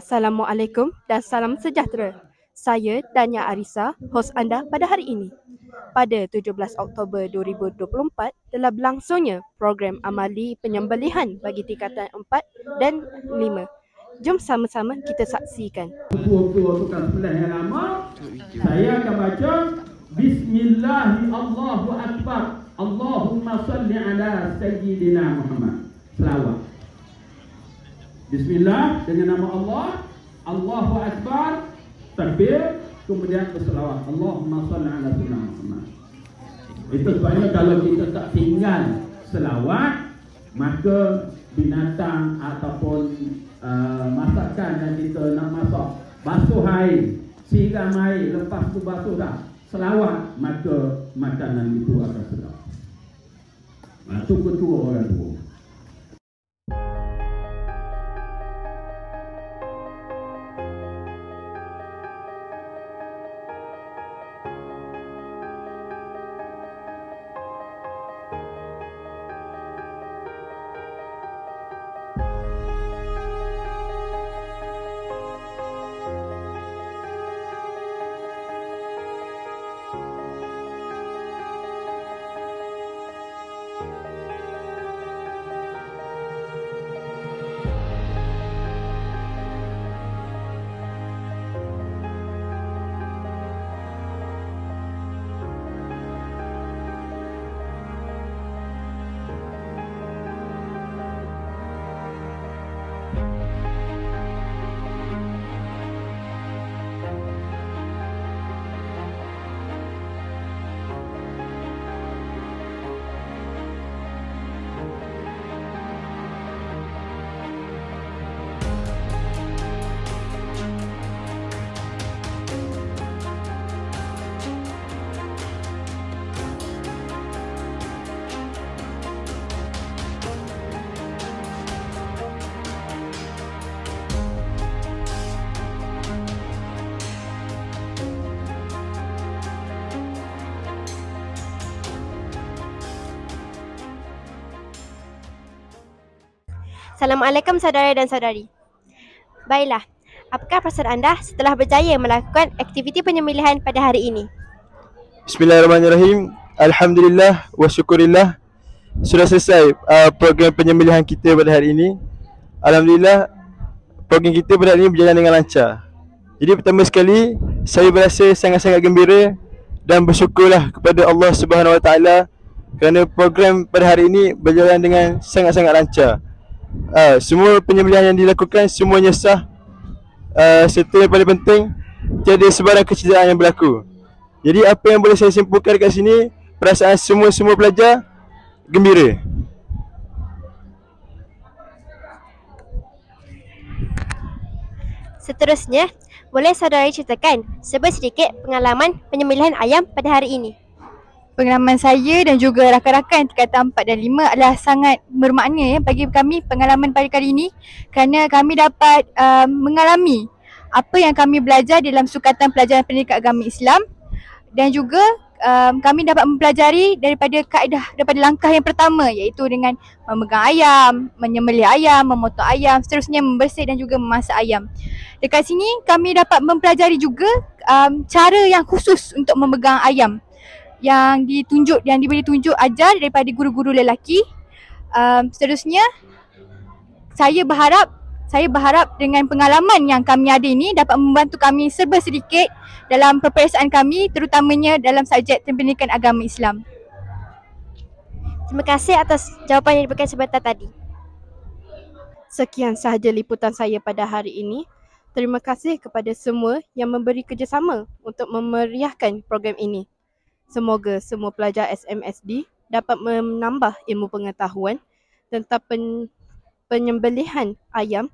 Assalamualaikum dan salam sejahtera. Saya Dania Arisa, hos anda pada hari ini. Pada 17 Oktober 2024 telah berlangsungnya program amali penyembelihan bagi tingkatan 4 dan 5. Jom sama-sama kita saksikan. Saya akan baca Bismillahi Allahu Akbar Allahumma salli ala Sayyidina Muhammad Selawat Bismillah dengan nama Allah Allahu Akbar Takbir Kemudian berselawat. Allahumma salli ala Sayyidina Muhammad. Itu sebabnya kalau kita tak tinggal selawat Maka binatang ataupun uh, masakan yang kita nak masak basuh air siram air lepas tu basuh dah selawat maka makanan itu akan sedap. Ha, tu ketua orang tua Assalamualaikum saudara dan saudari. Baiklah, apakah perasaan anda setelah berjaya melakukan aktiviti penyembelihan pada hari ini? Bismillahirrahmanirrahim. Alhamdulillah wa syukurillah. Sudah selesai uh, program penyembelihan kita pada hari ini. Alhamdulillah program kita pada hari ini berjalan dengan lancar. Jadi pertama sekali saya berasa sangat-sangat gembira dan bersyukurlah kepada Allah Subhanahu Wa Taala kerana program pada hari ini berjalan dengan sangat-sangat lancar. Uh, semua penyembelihan yang dilakukan semuanya sah uh, serta yang paling penting tiada sebarang kecederaan yang berlaku. Jadi apa yang boleh saya simpulkan dekat sini perasaan semua-semua pelajar gembira. Seterusnya, boleh saudara ceritakan seber sedikit pengalaman penyembelihan ayam pada hari ini? Pengalaman saya dan juga rakan-rakan tingkatan 4 dan 5 adalah sangat bermakna ya bagi kami pengalaman pada kali ini kerana kami dapat uh, mengalami apa yang kami belajar dalam sukatan pelajaran pendidikan agama Islam dan juga um, kami dapat mempelajari daripada kaedah daripada langkah yang pertama iaitu dengan memegang ayam, menyembelih ayam, memotong ayam, seterusnya membersih dan juga memasak ayam. Dekat sini kami dapat mempelajari juga um, cara yang khusus untuk memegang ayam yang ditunjuk yang diberi tunjuk ajar daripada guru-guru lelaki. Um, seterusnya saya berharap saya berharap dengan pengalaman yang kami ada ini dapat membantu kami serba sedikit dalam peperiksaan kami terutamanya dalam subjek pendidikan agama Islam. Terima kasih atas jawapan yang diberikan sebentar tadi. Sekian sahaja liputan saya pada hari ini. Terima kasih kepada semua yang memberi kerjasama untuk memeriahkan program ini. Semoga semua pelajar SMSD dapat menambah ilmu pengetahuan tentang pen, penyembelihan ayam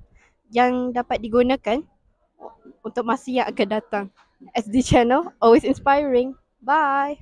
yang dapat digunakan untuk masa yang akan datang. SD Channel, always inspiring. Bye.